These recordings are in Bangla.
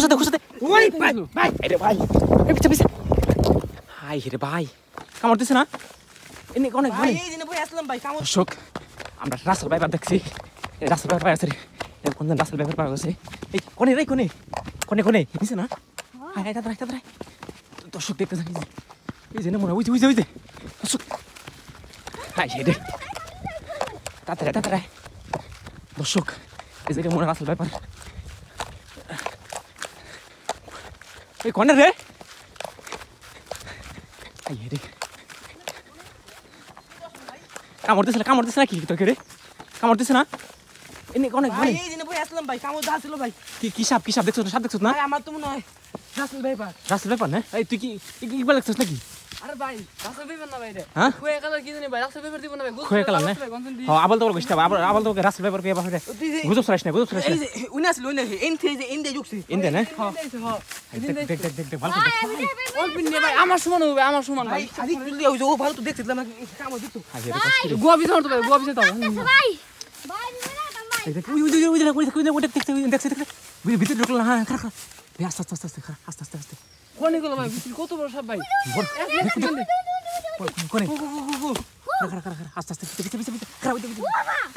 খুশাতে খুশাতে। ওই ভাই ভাই। আরে ভাই। এই পিছে পিছে। হাই রে ভাই। কামড় দিছে না? এনে অনেক ভাই এই দিনে বই আসলাম ভাই কামড় দর্শক আমরা রাসেল ভাইবার দেখছি। এই রাসেল ভাইবার পাই আছে কোন রাসেল ভাইবার পাওয়া গেছে। এই কোনে রে কোনে? কোনে কোনে? নিছে না? হাই হাই তাড়াতাড়ি তাড়াতাড়ি। দর্শক দেখতে জানি এই যে না মনে হয়, ওই যে ওই দর্শক। হাই রে। তাড়াতাড়ি তাড়াতাড়ি। দর্শক এই যে মনে রাসেল ভাইবার এই কনে রে। রে। কামড় দিছে না কামড় দিছে না কি তোকে রে? কামড় দিছে না? এনে অনেক ভাই এই দিনে বই আসলাম ভাই কামড় দাছিল ভাই। কি কি সাপ কি সাপ দেখছ সাপ দেখছ না? ভাই আমার তো মনে হয় রাসেল ভাই ভাই রাস্তার ব্যাপার না? এই তুই কি কি কি বলে দেখছিস নাকি? পেপার না হ্যাঁ পেপার না না আবল তো কইছ আবল আবল তো রাস্তার ব্যাপার কে বাহিরে তুই যে গুজব ছড়াইছ না গুজব ছড়াইছ এই না যে উনি আসলো উনি এন থেকে যে এন দিয়ে ঢুকছে না হ্যাঁ দেখ দেখ দেখ দেখ ভালো করে দেখ। ভাই আমার সমান হবে আমার সমান ভাই আদি যে ভালো তো দেখছিলাম গোয়া তো ভাই গোয়া তো ভাই ভাই না ভিতরে ঢুকলো না হ্যাঁ খারাপ আস্তে আস্তে আস্তে আস্তে খারাপ, আস্তে আস্তে আস্তে কোনে গুলো ভাই? বিছিল কত বড় সব ভাই? কোনে আস্তে আস্তে পিছে পিছে পিছে খারাপ ওই দিকে,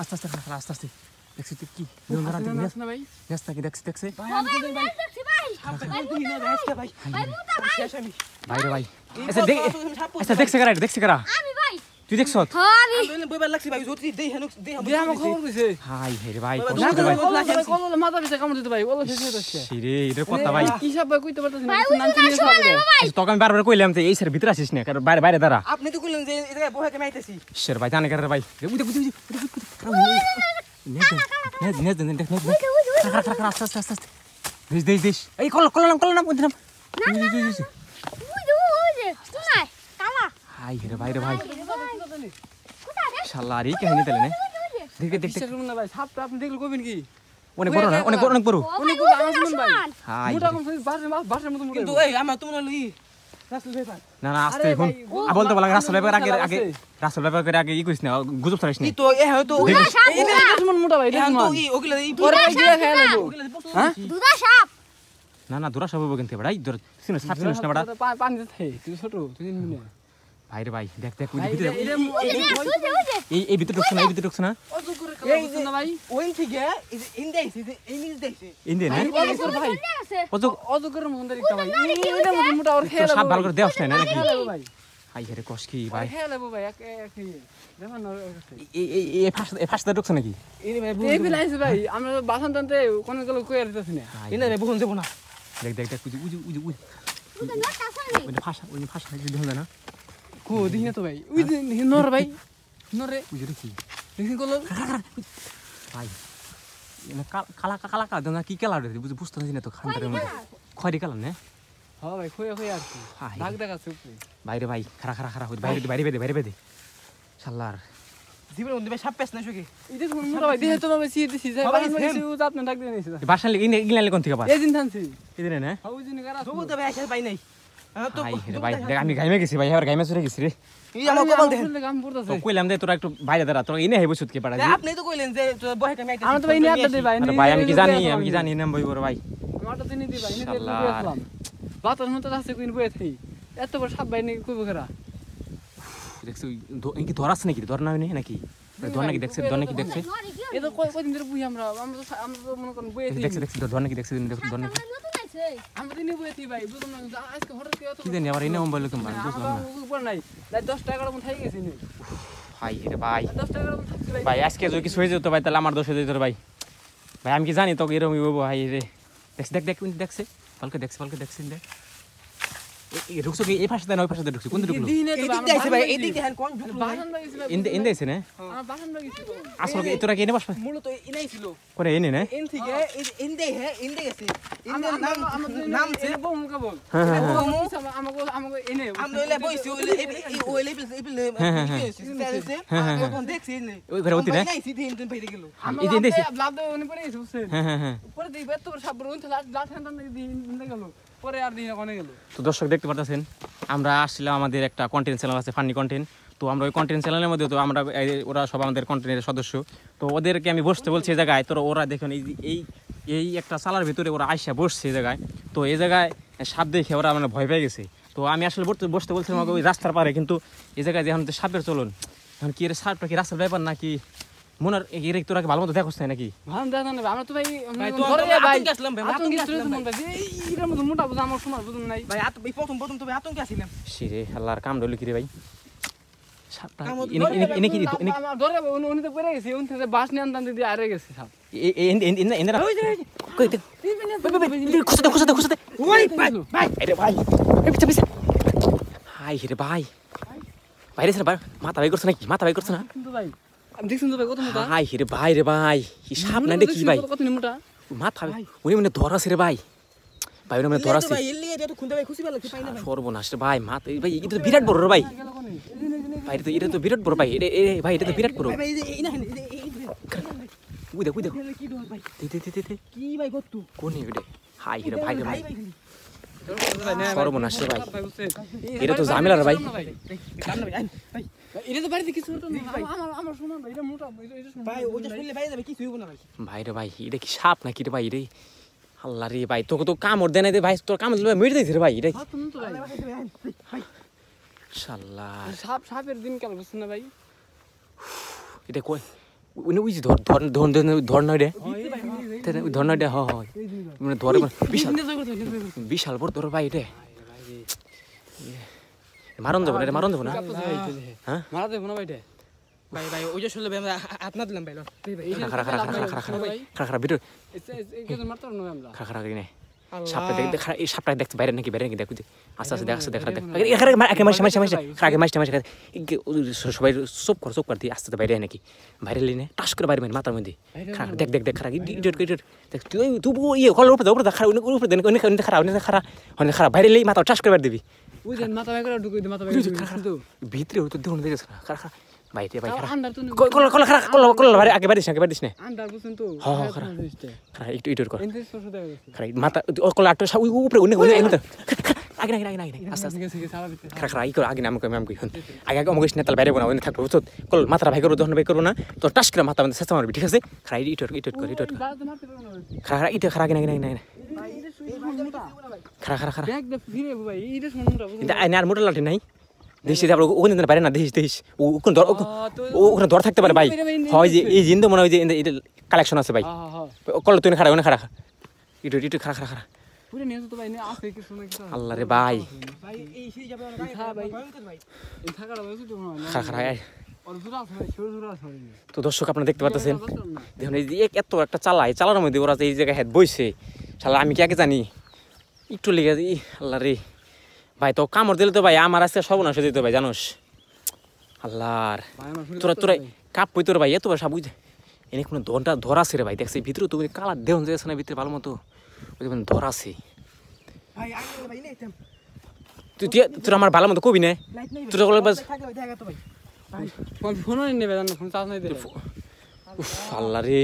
আস্তে আস্তে খারাপ আস্তে তুই কি না ভাই? নাকি দেখছি ভাই ভাই। ভাই। কারা দেখছে কারা তুই দেখছ হ্যাঁ হয়ে আচ্ছা, তোকে আমি বারবার কইলাম যে এই স্যার ভিতরে আসিস না কারণ বাইরে বাইরে দাঁড়া আপনি তো কইলেন যে এটা বহে কেমন আইতেছি স্যার ভাই জানে কারে ভাই বুঝে বুঝে আস্তে দেশ দেশ এই কল কল নাম কল নাম কোন নাম ওই যে ওই যে শোনায় কালা হাই রে ভাই রে ভাই শালা রে কাহিনী তাহলে না। দেখ দেখ। দেখ না ভাই সাপটা আপনি দেখলে কইবেন কি? অনেক বড় না? অনেক অনেক বড়। অনেক বড়, আমার উনি ভাই। হাই। মোটা কম সাইজ বাসের বাসের মতো মোটা কিন্তু এই আমার তো না না আস্তে এখন বলা রাসেল আগে আগে রাসেল ভাইবার করে আগে ই কইছ না গুজব ছড়াইছ না। তো এ হয়তো ওই দেখো। এই যে এটা সমান মোটা ভাই এখন তো ই ওগুলা ই পরে গিয়ে খেয়ে নেব হ্যাঁ? দুধা সাপ। না না দূরা সিনো সাপ সিনো না বড়া পানি দিতে তুই ছোট তুই মিনিট ভাই রে ভাই দেখ। দেখ ওই ওই ওই ওই এই এই ভিতরে ঢুকছ না এই ভিতরে ঢুকছ না। এই যে না ভাই ওইন থেকে এই যে ইন দেইছে যে এই নিজ দেইছে ইন্ডিয়ান ভাই, হ্যাঁ অত করে ভাই। কোথায় আছে কত অত করে মন দেরি ভাই। এটা মোটা ওর খেয়ে সাপ ভালো করে দেওয়াস না নাকি? হাই হেরে কষ্ট কি ভাই। ভাই ভাই এক এক না এই এই এই ফাঁস এই ফাঁসটা ঢুকছ নাকি? এই ভাই এই বিল ভাই আমরা বাসন টানতে কোন গেল কই দিতেছি না। হাই, ইনা বহুন যাব না। দেখ দেখ দেখ উজি উজি উজি উজি তুই না কাছে নেই ওই ফাঁসা ওই ফাঁসা যদি হল না। কো দেখি না তো ভাই ওই যে নর ভাই নরে উজি দেখি দেখি কল ভাই কালা কালা কালা কালা না কি কালার রে বুঝি বুঝতে না তো খান্দারের মধ্যে খয়রি না হ্যাঁ ভাই কই কই আর কি দাগ উপরে বাইরে ভাই খারা খারা খারা হই বাইরে বাইরে বেদে বাইরে বেদে শালার জীবনে উনি ভাই সাপ পেছ না শুকে এটা তো ভাই দেখে তো ভাই সিয়ে দিছি যাই বাবা, বাসন এই দিছি আপনি ডাক দিয়ে নিছি বাসা ইনে ইগলালে কোন থেকে পাস এই দিন থানছি না হাউ জিনি কারা তবু তো ভাই আসে পাই নাই ভাই দেখ আমি গাইমে গেছি ভাই আর গাইমে চলে গেছি রে এই আমার কপাল দেখেন কাম তো কইলাম দে তোরা একটু বাইরে দাঁড়া তোরা ইনে হেবো সুতকে পাড়া আপনি তো কইলেন যে বহে কেমন আইতেছি আমরা তো ভাই নিয়ে আড্ডা দিই ভাই আরে ভাই আমি কি জানি আমি কি জানি নাম বই বড় ভাই আমারটা দিনই দিই ভাই নিতে শালা। আসলাম বাতাস মতো আছে কইন বয়ে থাকি এত বড় সাপ ভাই নি কইব করা দেখছি ওই ধ- এই কি ধর আছে নাকি ধর না নাকি ধর নাকি দেখছে ধর নাকি দেখছে এ তো কই কই দিন ধরে বুঝি আমরা আমরা তো আমরা তো মনে করেন বয়ে দেখছে দেখছে ধর নাকি দেখছে ধর নাকি আমরা দিনই থাকি ভাই বুঝলাম না আজকে হঠাৎ করে কি জানি আবার ইনে মোবাইল কেমন বুঝলাম না। উপর নাই তাই 10 টাকার মতো থাকি গেছি নি ভাই রে ভাই। 10 টাকার মতো থাকছে ভাই। ভাই আজকে যদি কিছু হয়ে যেত ভাই তাহলে আমার দোষ হয়ে যেত ভাই। ভাই আমি কি জানি তোকে এরকম হইব ভাই রে। দেখছি দেখ দেখ দেখছে। পালকে দেখছে পালকে দেখ। ঢুকছো কি এই পাশে দেয় না ওই পাশে ঢুকছো। কোন ঢুকলো? দিনে দিয়ে ভাই এই দিয়ে হ্যাঁ কোন ঢুকলো ইন্দে ইন্দে আছে না। আমার বাসন লাগিছিল আসলে কি তোরা কি এনে বসবা? মূলত ইনাই ছিল। করে এনে না। ইন থেকে এই যে ইন দেই হ্যাঁ আছে ইন নাম নাম এনে বউ মুকা বল। আমাকে আমাকে এনে আমরা ওইলে বইছি ওইলে এই ওইলে। কোন দেখছি নে ওই ঘরে অতি না। নাই সিধে ইন পেইতে গেল। যে ইন্দেছে লাভ দেয় উনি পরে গেছে হ্যাঁ হ্যাঁ হ্যাঁ। পরে দিই তোর সাবর উনি লাট লাট হ্যান্ড দিন দিন গেল। পরে আর দিন গেল। তো দর্শক দেখতে পারতেছেন, আমরা আসছিলাম আমাদের একটা কন্টেন্ট চ্যানেল আছে ফানি কন্টেন্ট তো আমরা ওই কন্টেন্ট চ্যানেলের মধ্যে তো আমরা ওরা সব আমাদের কন্টেন্টের সদস্য। তো ওদেরকে আমি বসতে বলছি এই জায়গায় তো ওরা দেখুন, এই এই এই একটা চালার ভিতরে ওরা আইসা বসছে এই জায়গায়। তো এই জায়গায় সাপ দেখে ওরা মানে ভয় পেয়ে গেছে। তো আমি আসলে বসতে বসতে বলছিলাম ওই রাস্তার পারে কিন্তু এই জায়গায় যে এখন সাপের চলন, এখন কি সাপটা কি রাস্তার ব্যাপার নাকি মন এই রেক তোরা ভালো মতো দেখছ না নাকি? ভালো দেখা না আমরা তো ভাই ভাই তো ভাই আসলাম ভাই আতঙ্কে আসলাম মন ভাই। এইটার মতো মোটা বুঝা আমার সময় বুঝুন নাই। ভাই আত ভাই প্রথম প্রথম তো ভাই আতঙ্কে আসিলাম। শিরে আল্লাহর কাম ডলি কি রে ভাই? মাথা ভাই করছে নাকি? মাথা ভাই করছে না? ভাই দেখছেন তো ভাই কত মোটা হাই রে ভাই রে ভাই কি সাপ না দেখি ভাই কত মোটা মাথা উনি মানে ধর আছে রে ভাই ভাই উনি মানে ধর আছে ভাই এর লিগে যত খুনতে ভাই খুশি ভালো কি পাই না ভাই সর্বনাশ রে ভাই মাথা এই ভাই এটা তো বিরাট বড় রে ভাই ভাই এটা তো এটা তো বিরাট বড় ভাই এ ভাই এটা তো বিরাট বড় ভাই এই না। উই দেখ উই দেখ কি ভাই দে দে দে কি ভাই গত্তু কোন এটা হাই রে ভাই রে ভাই সর্বনাশ ভাই। এটা তো ঝামেলার ভাই। ভাই রে ভাই এটা কি সাপ নাকি রে ভাই রে? আল্লাহ রে ভাই তোকে তো কামড় দেয় না ভাই তোর কামড় দিলে মেরে দিয়েছে রে ভাই রে সাল্লাহ সাপ সাপের দিন কাল বুঝছেন না ভাই? এটা কই? উনি উই ধর ধর ধর ধর- নয় রে? ওই ধর নয় রে হ হ মানে ধরে মানে বিশাল বিশাল বড় ধর ভাই রে মারন যাব না রে মারন যাব না হ্যাঁ মারা দেবো না ভাই এটা ভাই ভাই ওইটা শুনলে ভাই আমরা হাত না দিলাম ভাই। খারা খারা খারা খারা খারা খারা খারা খারা আমরা খারা খারা করি নে সাপটা দেখ দেখ এই সাপটা দেখতে বাইরে নাকি? বাইরে নাকি? দেখ আস্তে আস্তে দেখ আস্তে দেখ দেখ। মাসে মাসে মাসে আগে মাসে মাসে সবাই সব কর সব কর দিয়ে আস্তে বাইরে নাকি? বাইরে লিনে টাস করে বাইরে মানে মাথার মধ্যে। দেখ দেখ দেখ খারা ইডিয়ট ইডিয়ট। দেখ তুই তুই ইয়ে কলের উপরে উপরে খারা উপরে দেন অনেক অনেক খারা অনেক খারা অনেক খারা বাইরে লেই মাথা টাস করে বাইরে দিবি। ভিতরে তো দেখুন দেখেছ ভাই এতিয়া ভাই খৰা আগে বাঢ়িছে আগে বাঢ়িছে মোৰ লাঠি নাই বাইরে না ধর ওখানে থাকতে পারে ভাই। হয় যে মনে হয় যে কালেকশন আছে ভাই। তুই ইটু আল্লাহ রে তো দর্শক আপনার দেখতে পাচ্ছেন দেখুন এই যে এত একটা চালা চালানোর চালার মধ্যে ওরা এই জায়গায় হেড বইছে। চালা আমি কি আগে জানি? একটু লেগে আল্লাহ রে। ভাই তো কামড় দিলে তো ভাই আমার আজকে সর্বনাশ যেত ভাই জানোস? আল্লাহর। ভাই তোরা তোরা কাপ পই তোর ভাই এত ভাষা বুঝ এনে কোনো ধনটা ধরা আছে রে ভাই দেখছি ভিতরে তো কালার দেহন যাচ্ছে না ভিতরে ভালো মতো ওই যেমন ধরা আছে ভাই আগে ভাই নেই তেম তুই তুই- তোর আমার ভালো মতো কবি না। তোরা বলে বাস- থাকে ভাই। দেখা তো ভাই ফোন ফোন নেবে ফোন চার্জ নাই আল্লাহ রে।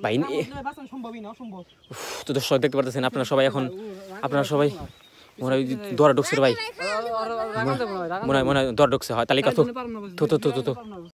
ভাই তো দর্শক দেখতে পারতেছেন আপনারা সবাই এখন আপনারা সবাই মনে হয় দোয়ার ঢুকছে ভাই। মনে হয় মনে হয় দরা ঢুকছে হয় তাহলে তো তো তো তো